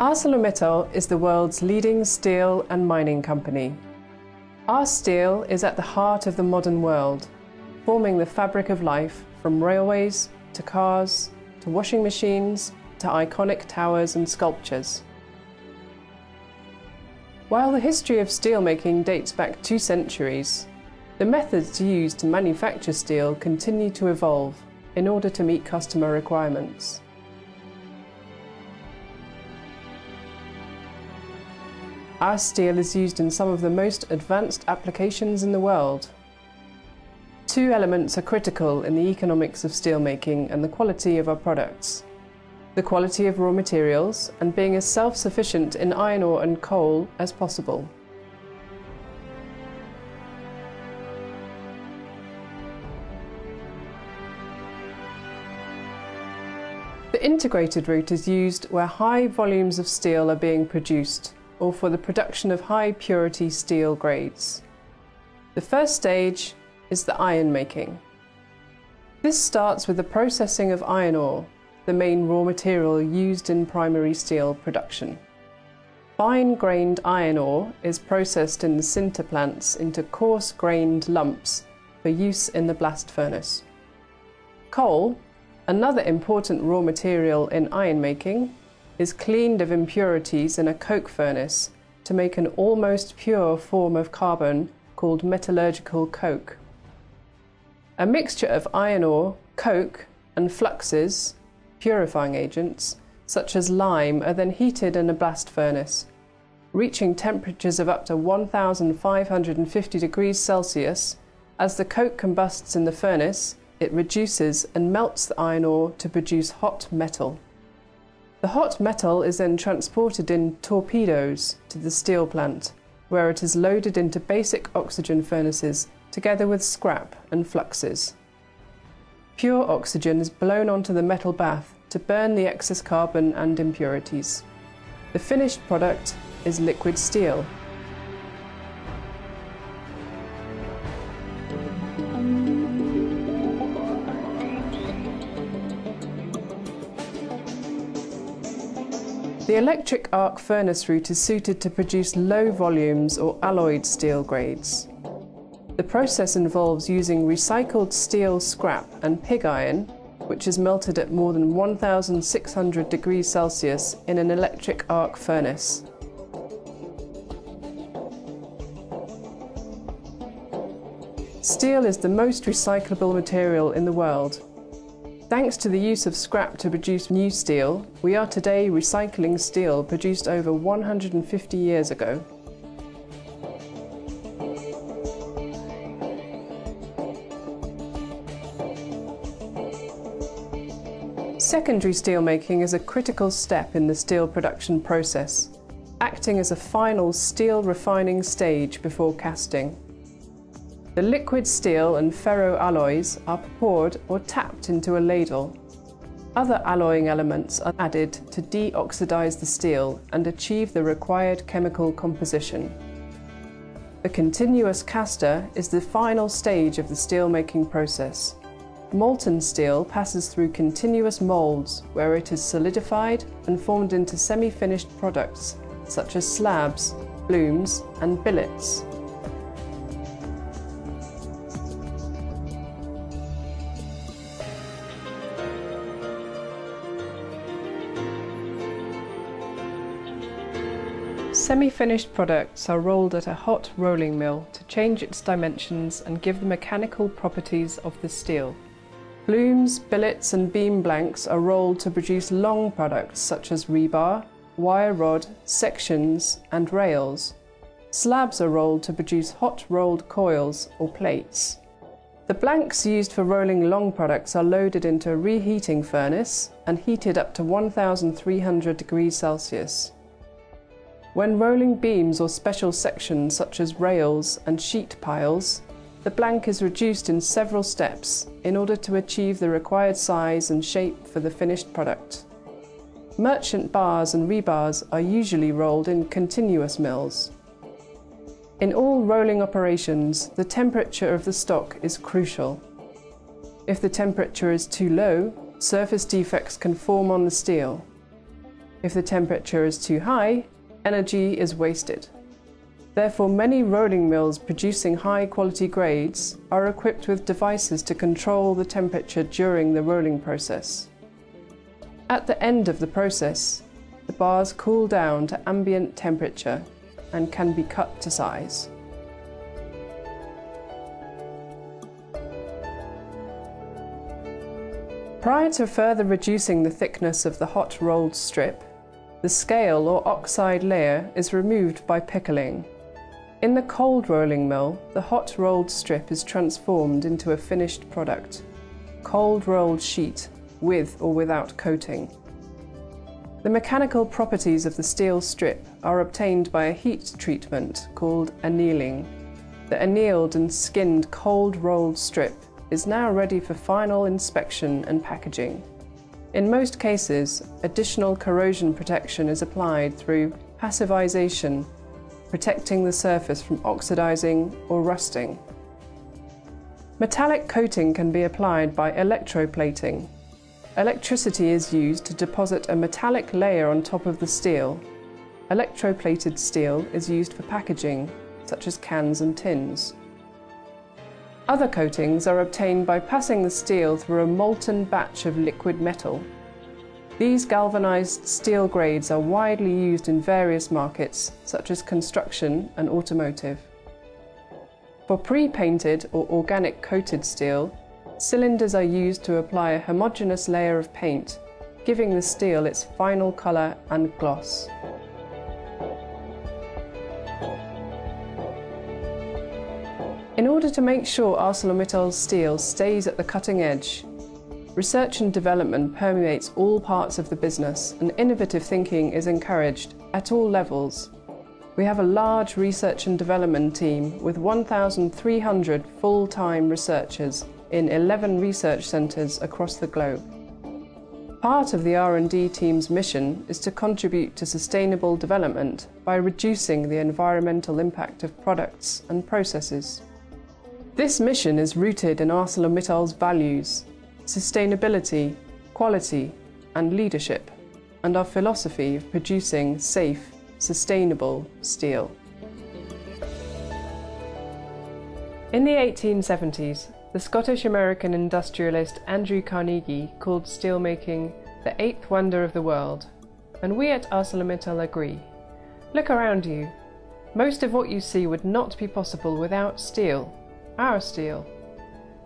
ArcelorMittal is the world's leading steel and mining company. Our steel is at the heart of the modern world, forming the fabric of life from railways to cars to washing machines to iconic towers and sculptures. While the history of steelmaking dates back two centuries, the methods used to manufacture steel continue to evolve in order to meet customer requirements. Our steel is used in some of the most advanced applications in the world. Two elements are critical in the economics of steelmaking and the quality of our products. The quality of raw materials and being as self-sufficient in iron ore and coal as possible. The integrated route is used where high volumes of steel are being produced or for the production of high purity steel grades. The first stage is the iron making. This starts with the processing of iron ore, the main raw material used in primary steel production. Fine grained iron ore is processed in the sinter plants into coarse grained lumps for use in the blast furnace. Coal, another important raw material in iron making, is cleaned of impurities in a coke furnace to make an almost pure form of carbon called metallurgical coke. A mixture of iron ore, coke, and fluxes, purifying agents, such as lime, are then heated in a blast furnace, reaching temperatures of up to 1550 degrees Celsius. As the coke combusts in the furnace, it reduces and melts the iron ore to produce hot metal. The hot metal is then transported in torpedoes to the steel plant, where it is loaded into basic oxygen furnaces together with scrap and fluxes. Pure oxygen is blown onto the metal bath to burn the excess carbon and impurities. The finished product is liquid steel, The electric arc furnace route is suited to produce low volumes or alloyed steel grades. The process involves using recycled steel scrap and pig iron, which is melted at more than 1600 degrees Celsius in an electric arc furnace. Steel is the most recyclable material in the world Thanks to the use of scrap to produce new steel, we are today recycling steel produced over 150 years ago. Secondary steelmaking is a critical step in the steel production process, acting as a final steel refining stage before casting. The liquid steel and ferro alloys are poured or tapped into a ladle. Other alloying elements are added to deoxidize the steel and achieve the required chemical composition. The continuous caster is the final stage of the steelmaking process. Molten steel passes through continuous molds where it is solidified and formed into semi-finished products such as slabs, blooms and billets. Semi-finished products are rolled at a hot rolling mill to change its dimensions and give the mechanical properties of the steel. Blooms, billets and beam blanks are rolled to produce long products such as rebar, wire rod, sections and rails. Slabs are rolled to produce hot rolled coils or plates. The blanks used for rolling long products are loaded into a reheating furnace and heated up to 1300 degrees Celsius. When rolling beams or special sections such as rails and sheet piles, the blank is reduced in several steps in order to achieve the required size and shape for the finished product. Merchant bars and rebars are usually rolled in continuous mills. In all rolling operations, the temperature of the stock is crucial. If the temperature is too low, surface defects can form on the steel. If the temperature is too high, energy is wasted. Therefore, many rolling mills producing high quality grades are equipped with devices to control the temperature during the rolling process. At the end of the process, the bars cool down to ambient temperature and can be cut to size. Prior to further reducing the thickness of the hot rolled strip, the scale or oxide layer is removed by pickling. In the cold rolling mill, the hot rolled strip is transformed into a finished product, cold rolled sheet with or without coating. The mechanical properties of the steel strip are obtained by a heat treatment called annealing. The annealed and skinned cold rolled strip is now ready for final inspection and packaging. In most cases, additional corrosion protection is applied through passivization, protecting the surface from oxidizing or rusting. Metallic coating can be applied by electroplating, Electricity is used to deposit a metallic layer on top of the steel. Electroplated steel is used for packaging, such as cans and tins. Other coatings are obtained by passing the steel through a molten batch of liquid metal. These galvanized steel grades are widely used in various markets, such as construction and automotive. For pre-painted or organic coated steel, Cylinders are used to apply a homogeneous layer of paint, giving the steel its final colour and gloss. In order to make sure ArcelorMittal steel stays at the cutting edge, research and development permeates all parts of the business and innovative thinking is encouraged at all levels. We have a large research and development team with 1,300 full-time researchers in 11 research centres across the globe. Part of the R&D team's mission is to contribute to sustainable development by reducing the environmental impact of products and processes. This mission is rooted in ArcelorMittal's values, sustainability, quality and leadership, and our philosophy of producing safe, sustainable steel. In the 1870s, the Scottish American industrialist Andrew Carnegie called steelmaking the eighth wonder of the world, and we at ArcelorMittal agree. Look around you. Most of what you see would not be possible without steel, our steel.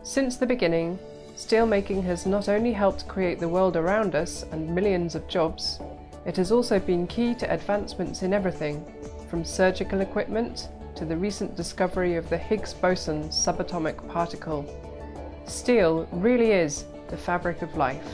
Since the beginning, steelmaking has not only helped create the world around us and millions of jobs, it has also been key to advancements in everything, from surgical equipment to the recent discovery of the Higgs boson subatomic particle. Steel really is the fabric of life.